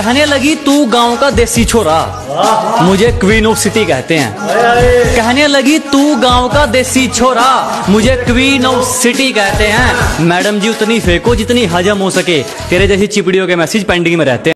कहने लगी, तू गाँव का देसी छोरा। मुझे क्वीन ऑफ़ सिटी कहते हैं। कहने लगी, तू गाँव का देसी छोरा। मुझे क्वीन ऑफ़ सिटी कहते हैं। मैडम जी, उतनी फेंको जितनी हजम हो सके। तेरे जैसी चिपड़ियों के मैसेज पेंडिंग में रहते हैं।